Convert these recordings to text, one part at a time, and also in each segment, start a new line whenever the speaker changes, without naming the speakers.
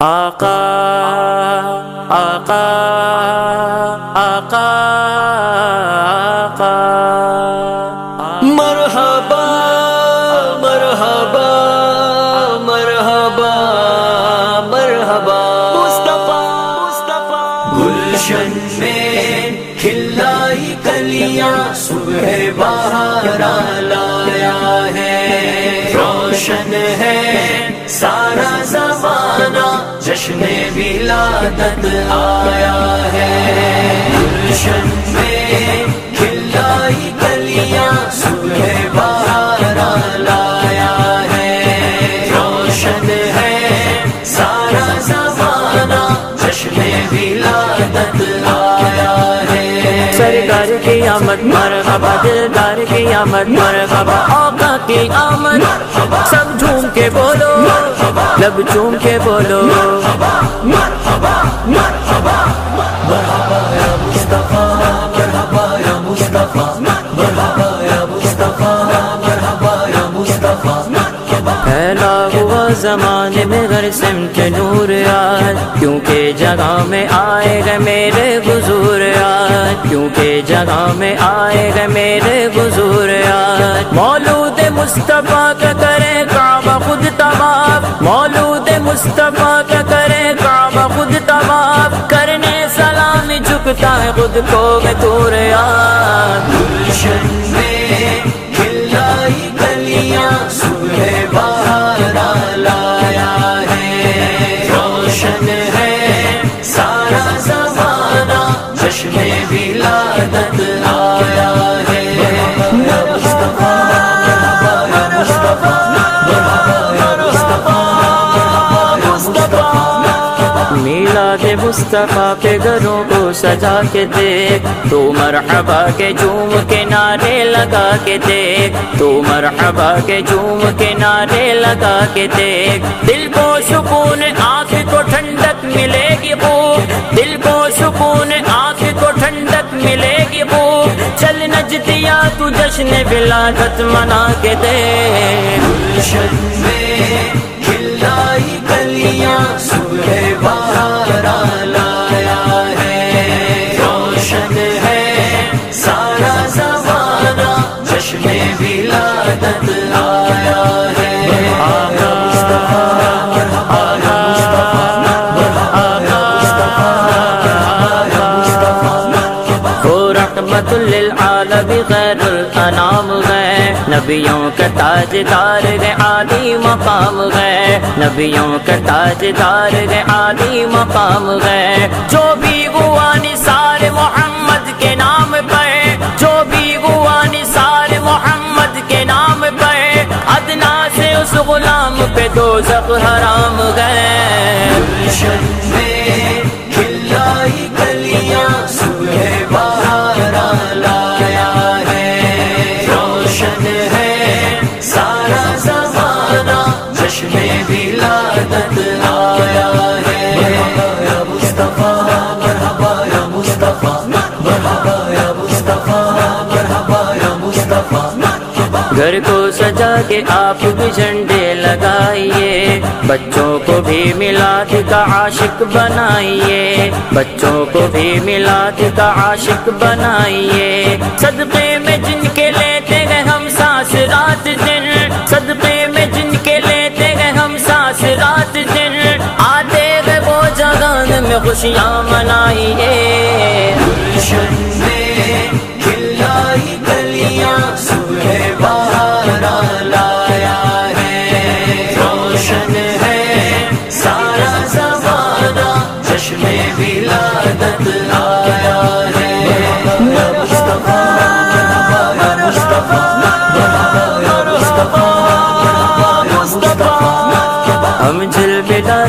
आका आका आका आका।
मरहबा मरहबा मरहबा मरहबा। मुस्तफ़ा मुस्तफ़ा। गुलशन में खिलाई कलियाँ सुबह बाहर लाया सारा जमाना जश्न विलादत आया है। गुलशन में खिलाई कलियाँ
की आमद मरहबा दिलदार की आमद मरहबा आका की आमद। सब झूम के बोलो लब झूम के बोलो। हुआ जमाने में घर सिमट नूर आज क्योंकि जगह में आएगा मेरे गुजूर आज क्योंकि जगह में आएगा मेरे गुजूर आज मौलूद मुस्तफ़ा का करे काबा खुद तबाब मौलूद मुस्तफ़ा का करे काबा खुद तबाब करने सलामी झुकता है खुद को मैं तूर याद।
गुलशन कलियाँ सुबह मुस्तफ़ा
के घरों को सजा के देख, तू मरहबा के झूम के नारे लगा के देख, तू मरहबा के झूम के नारे लगा के देख। दिल को सुकून आँख को ठंडक मिलेगी खूब दिल को सुकून आँख को ठंडक मिलेगी खूब चल नजदिया तू जश्न विलादत मना के देख। नबियों का ताजदार गए आली मकाम गए नबियों का ताजदार गए आली मकाम गए जो भी हुआ निसार मोहम्मद के नाम पर जो भी हुआ निसार मोहम्मद के नाम पर अदना से उस गुलाम पे दो जब हराम गए
मुस्तफ़ा मुस्तफ़ा।
घर को सजा के आप भी झंडे लगाइए। बच्चों को भी मिलाद का आशिक बनाइए। बच्चों को भी मिलाद का आशिक बनाइए। सदमे में जिनके लेते हैं हम सांस रात दिन। में खुशियाँ मनाइए
गुलशन में खिलाई गलियाँ सुबह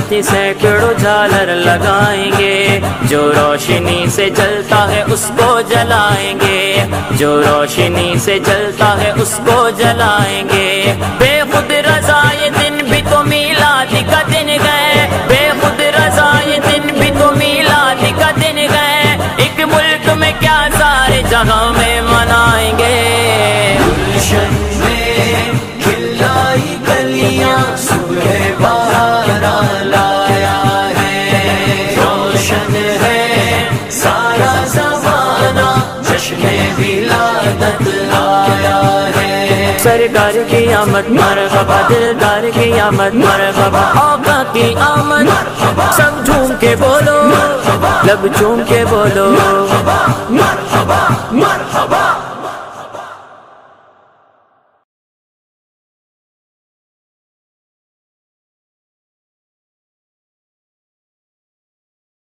बिलाती सैकड़ों झालर लगाएँगे। जो रोशनी से जलता है उसको जलाएँगे। जो रोशनी से जलता है उसको जलाएँगे। जश्न है। सारा
जमाना जश्न विलादत आया है।
सरकार की आमद मर बाबा दिलदार की आमद मरहबा आका की आमद। सब झूम के बोलो लब झूम के बोलो।
मर मरहबा मरहबा मरहबा।